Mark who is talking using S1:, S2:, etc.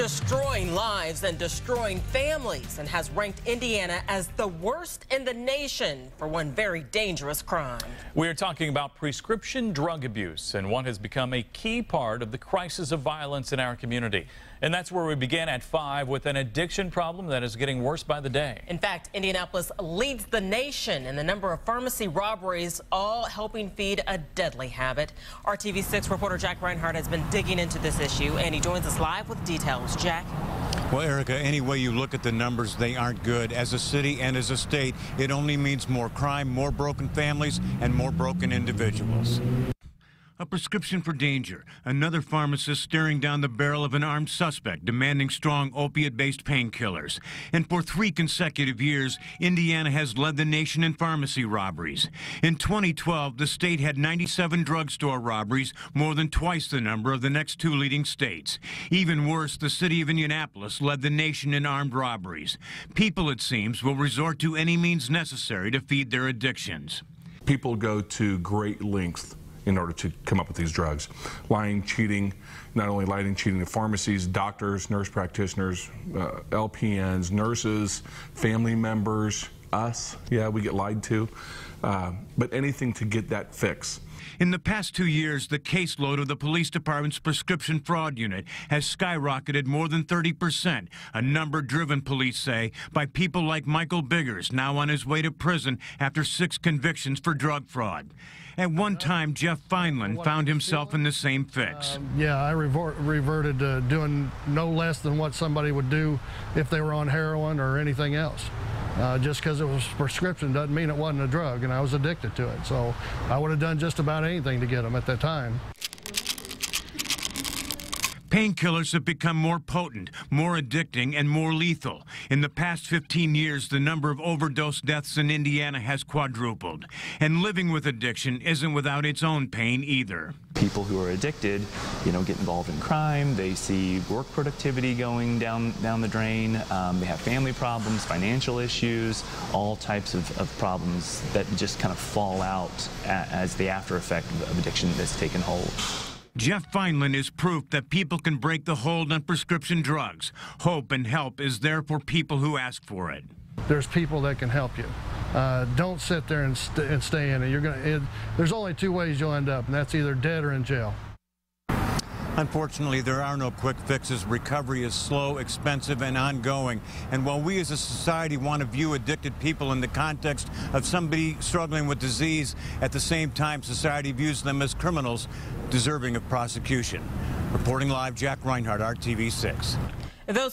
S1: destroying lives and destroying families and has ranked Indiana as the worst in the nation for one very dangerous crime.
S2: We are talking about prescription drug abuse and what has become a key part of the crisis of violence in our community. And that's where we began at 5 with an addiction problem that is getting worse by the day.
S1: In fact, Indianapolis leads the nation in the number of pharmacy robberies, all helping feed a deadly habit. RTV6 reporter Jack Rinehart has been digging into this issue, and he joins us live with details. Jack?
S3: Well, Erica, any way you look at the numbers, they aren't good. As a city and as a state, it only means more crime, more broken families, and more broken individuals. A prescription for danger. Another pharmacist staring down the barrel of an armed suspect demanding strong opiate based painkillers. And for three consecutive years, Indiana has led the nation in pharmacy robberies. In 2012, the state had 97 drugstore robberies, more than twice the number of the next two leading states. Even worse, the city of Indianapolis led the nation in armed robberies. People, it seems, will resort to any means necessary to feed their addictions.
S4: People go to great lengths in order to come up with these drugs. Lying, cheating, not only lying, cheating to pharmacies, doctors, nurse practitioners, uh, LPNs, nurses, family members, us, yeah, we get lied to, uh, but anything to get that fix.
S3: In the past two years, the caseload of the police department's prescription fraud unit has skyrocketed more than 30 percent, a number driven, police say, by people like Michael Biggers, now on his way to prison after six convictions for drug fraud. At one time, Jeff Feinland found himself in the same fix.
S5: Um, yeah, I revert, reverted to doing no less than what somebody would do if they were on heroin or anything else. Uh, just because it was prescription doesn't mean it wasn't a drug, and I was addicted to it. So I would have done just about anything to get them at that time.
S3: Painkillers have become more potent, more addicting, and more lethal. In the past 15 years, the number of overdose deaths in Indiana has quadrupled. And living with addiction isn't without its own pain either.
S6: People who are addicted, you know, get involved in crime. They see work productivity going down down the drain. Um, they have family problems, financial issues, all types of, of problems that just kind of fall out as the after effect of addiction that's taken hold.
S3: Jeff Feinland is proof that people can break the hold on prescription drugs. Hope and help is there for people who ask for it.
S5: There's people that can help you. Uh, don't sit there and, st and, stay in it. You're gonna. It, there's only two ways you'll end up, and that's either dead or in jail.
S3: Unfortunately, there are no quick fixes. Recovery is slow, expensive, and ongoing. And while we as a society want to view addicted people in the context of somebody struggling with disease, at the same time, society views them as criminals deserving of prosecution. Reporting live, Jack Rinehart, RTV6.
S1: Those